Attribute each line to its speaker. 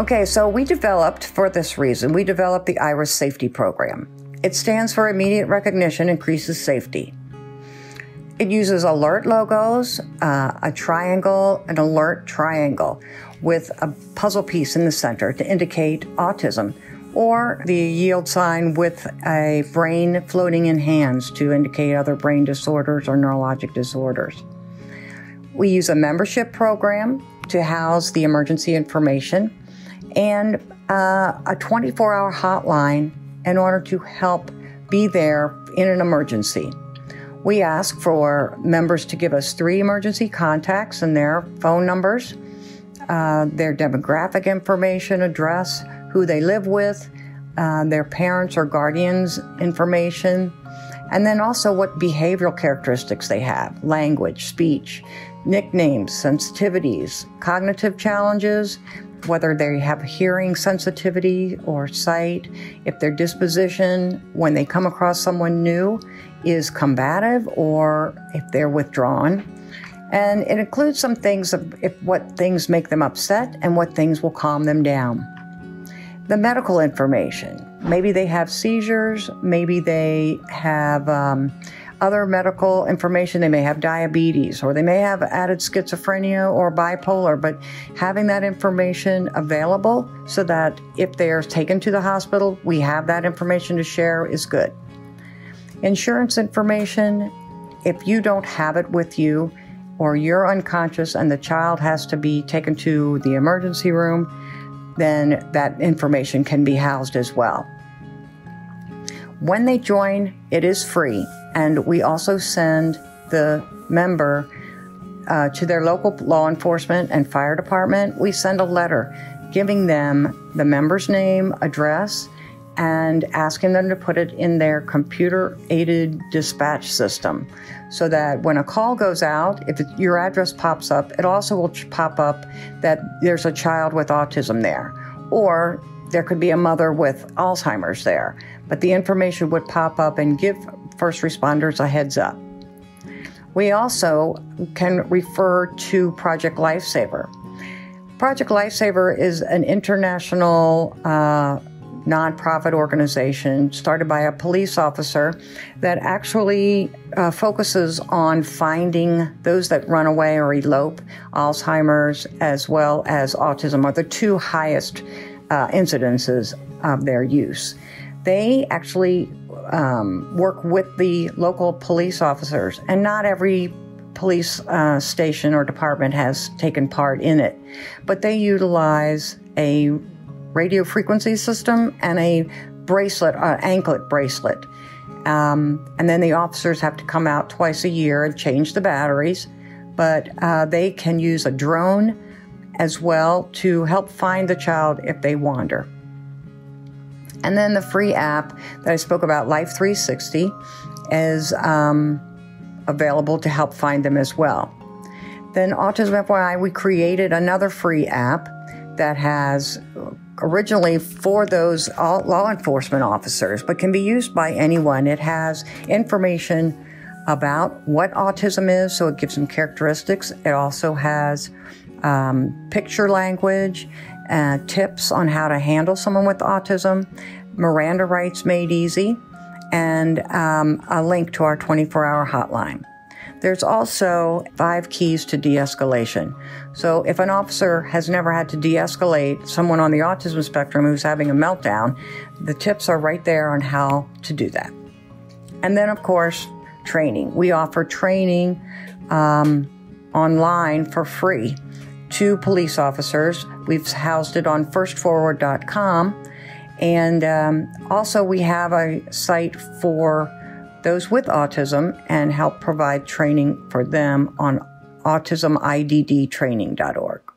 Speaker 1: Okay, so we developed, for this reason, we developed the IRIS Safety Program. It stands for Immediate Recognition Increases Safety. It uses alert logos, uh, a triangle, an alert triangle with a puzzle piece in the center to indicate autism, or the yield sign with a brain floating in hands to indicate other brain disorders or neurologic disorders. We use a membership program to house the emergency information and uh, a 24 hour hotline in order to help be there in an emergency. We ask for members to give us three emergency contacts and their phone numbers, uh, their demographic information, address, who they live with, uh, their parents or guardians' information, and then also what behavioral characteristics they have language, speech, nicknames, sensitivities, cognitive challenges, whether they have hearing sensitivity or sight, if their disposition when they come across someone new is combative or if they're withdrawn. And it includes some things of if what things make them upset and what things will calm them down. The medical information. Maybe they have seizures, maybe they have um, other medical information. They may have diabetes or they may have added schizophrenia or bipolar, but having that information available so that if they are taken to the hospital, we have that information to share is good. Insurance information, if you don't have it with you or you're unconscious and the child has to be taken to the emergency room, then that information can be housed as well. When they join, it is free. And we also send the member uh, to their local law enforcement and fire department. We send a letter giving them the member's name, address, and asking them to put it in their computer aided dispatch system so that when a call goes out, if it, your address pops up, it also will pop up that there's a child with autism there. Or there could be a mother with Alzheimer's there, but the information would pop up and give first responders a heads up. We also can refer to Project Lifesaver. Project Lifesaver is an international uh, nonprofit organization started by a police officer that actually uh, focuses on finding those that run away or elope, Alzheimer's, as well as autism, are the two highest uh, incidences of their use. They actually um, work with the local police officers, and not every police uh, station or department has taken part in it, but they utilize a radio frequency system and a bracelet, uh, anklet bracelet. Um, and then the officers have to come out twice a year and change the batteries, but uh, they can use a drone as well to help find the child if they wander. And then the free app that I spoke about, Life 360, is um, available to help find them as well. Then, Autism FYI, we created another free app that has originally for those law enforcement officers, but can be used by anyone. It has information about what autism is, so it gives them characteristics. It also has um, picture language uh, tips on how to handle someone with autism, Miranda rights made easy, and um, a link to our 24 hour hotline. There's also five keys to de escalation. So, if an officer has never had to de escalate someone on the autism spectrum who's having a meltdown, the tips are right there on how to do that. And then, of course, training. We offer training um, online for free to police officers. We've housed it on firstforward.com. And um, also, we have a site for those with autism and help provide training for them on autismiddtraining.org.